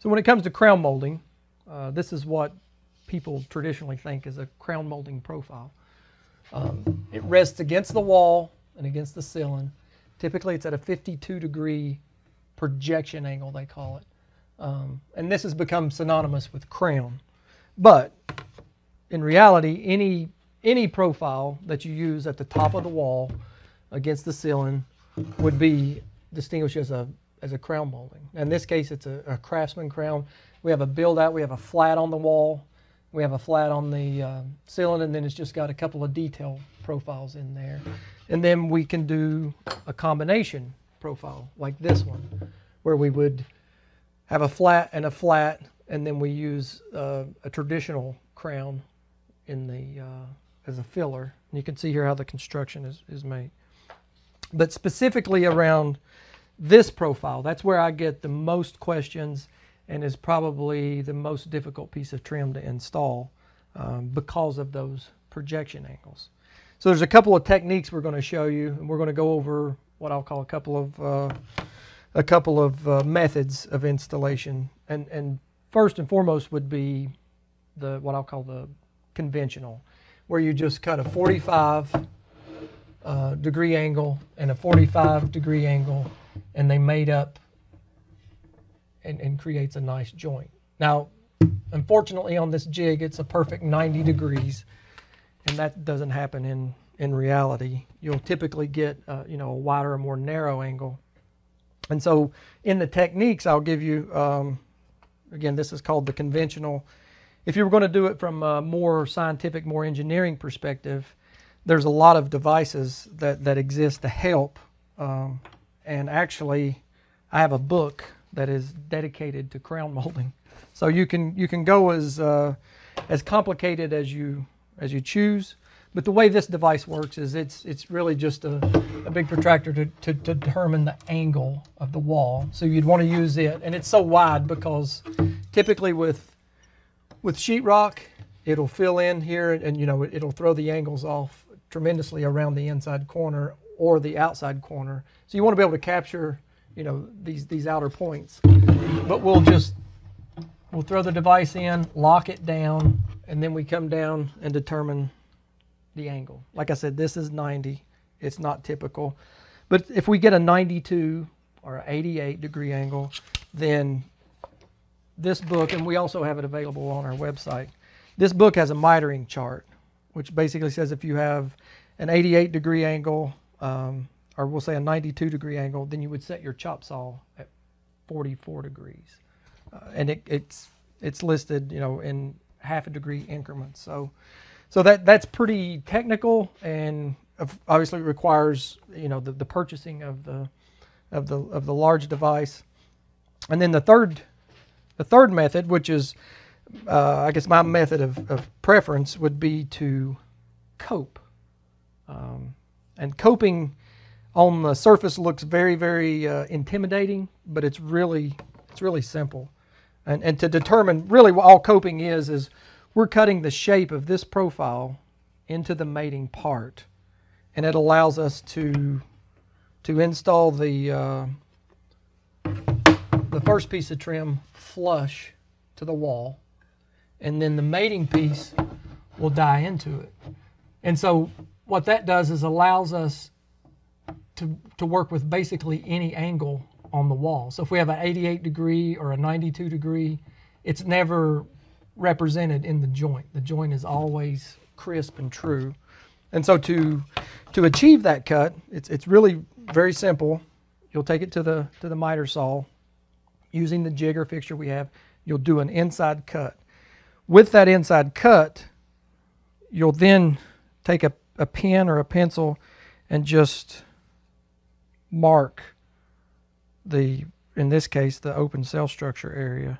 So when it comes to crown molding, uh, this is what people traditionally think is a crown molding profile. Um, it rests against the wall and against the ceiling. Typically, it's at a 52 degree projection angle, they call it. Um, and this has become synonymous with crown. But in reality, any any profile that you use at the top of the wall against the ceiling would be distinguished as a as a crown molding. In this case, it's a, a craftsman crown. We have a build out. We have a flat on the wall. We have a flat on the uh, ceiling, and then it's just got a couple of detail profiles in there. And then we can do a combination profile like this one, where we would have a flat and a flat, and then we use uh, a traditional crown in the uh, as a filler. And you can see here how the construction is, is made. But specifically around this profile, that's where I get the most questions and is probably the most difficult piece of trim to install um, because of those projection angles. So there's a couple of techniques we're going to show you, and we're going to go over what I'll call a couple of uh, a couple of uh, methods of installation, and and first and foremost would be the what I'll call the conventional, where you just cut a 45 uh, degree angle and a 45 degree angle, and they made up and, and creates a nice joint. Now, unfortunately, on this jig, it's a perfect 90 degrees, and that doesn't happen in in reality. You'll typically get uh, you know a wider or more narrow angle, and so in the techniques, I'll give you um, again. This is called the conventional. If you were going to do it from a more scientific, more engineering perspective, there's a lot of devices that that exist to help. Um, and actually, I have a book that is dedicated to crown molding. So you can you can go as uh, as complicated as you as you choose. But the way this device works is it's it's really just a, a big protractor to, to, to determine the angle of the wall. So you'd want to use it, and it's so wide because typically with with sheetrock, it'll fill in here, and, you know it, it'll throw the angles off tremendously around the inside corner or the outside corner. So you want to be able to capture you know these these outer points. But we'll just we'll throw the device in, lock it down, and then we come down and determine the angle. Like I said, this is 90. It's not typical. But if we get a 92 or 88 degree angle, then this book, and we also have it available on our website, this book has a mitering chart, which basically says if you have an 88 degree angle, um, or we'll say a 92 degree angle, then you would set your chop saw at 44 degrees. Uh, and it, it's, it's listed, you know, in half a degree increments. So so that that's pretty technical and obviously requires you know the, the purchasing of the of the of the large device. And then the third the third method, which is uh, I guess my method of, of preference would be to cope. Um, and coping on the surface looks very very uh, intimidating, but it's really it's really simple. And and to determine really what all coping is is we're cutting the shape of this profile into the mating part. And it allows us to, to install the, uh, the first piece of trim flush to the wall. And then the mating piece will die into it. And so what that does is allows us to, to work with basically any angle on the wall. So if we have an 88 degree or a 92 degree, it's never represented in the joint. The joint is always crisp and true. And so to to achieve that cut, it's it's really very simple. You'll take it to the to the miter saw using the jigger fixture we have. You'll do an inside cut. With that inside cut, you'll then take a, a pen or a pencil and just mark the in this case the open cell structure area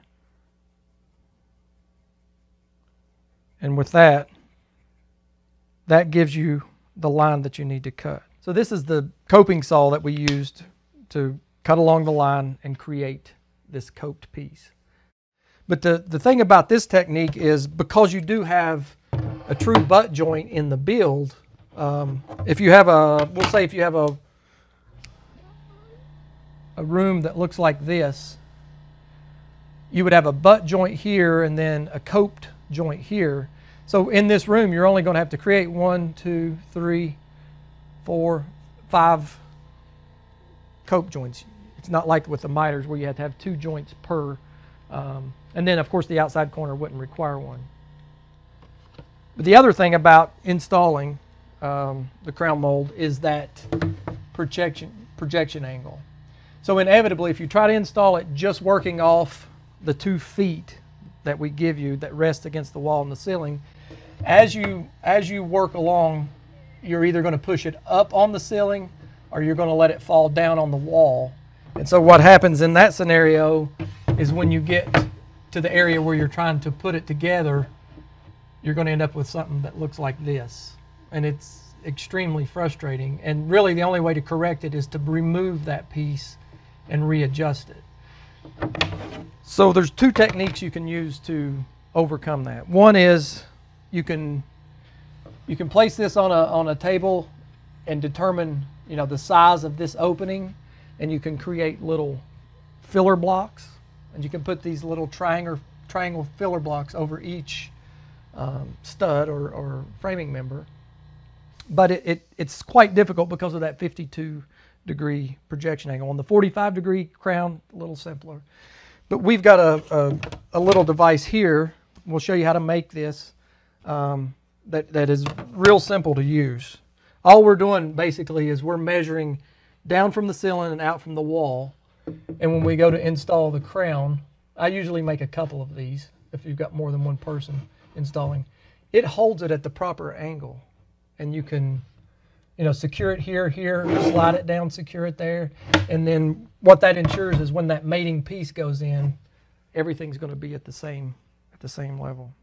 And with that, that gives you the line that you need to cut. So this is the coping saw that we used to cut along the line and create this coped piece. But the, the thing about this technique is because you do have a true butt joint in the build, um, if you have a, we'll say if you have a, a room that looks like this, you would have a butt joint here and then a coped joint here. So in this room, you're only going to have to create one, two, three, four, five cope joints. It's not like with the miters where you have to have two joints per. Um, and then, of course, the outside corner wouldn't require one. But the other thing about installing um, the crown mold is that projection, projection angle. So inevitably, if you try to install it just working off the two feet that we give you that rest against the wall and the ceiling, as you as you work along, you're either going to push it up on the ceiling or you're going to let it fall down on the wall. And so what happens in that scenario is when you get to the area where you're trying to put it together, you're going to end up with something that looks like this. And it's extremely frustrating. And really the only way to correct it is to remove that piece and readjust it. So there's two techniques you can use to overcome that. One is you can you can place this on a on a table and determine you know the size of this opening, and you can create little filler blocks, and you can put these little triangle triangle filler blocks over each um, stud or, or framing member. But it, it, it's quite difficult because of that 52 degree projection angle. On the 45 degree crown, a little simpler. But we've got a, a, a little device here. We'll show you how to make this um, that, that is real simple to use. All we're doing basically is we're measuring down from the ceiling and out from the wall. And when we go to install the crown, I usually make a couple of these if you've got more than one person installing. It holds it at the proper angle. And you can you know, secure it here, here, slide it down, secure it there. And then what that ensures is when that mating piece goes in, everything's going to be at the same at the same level.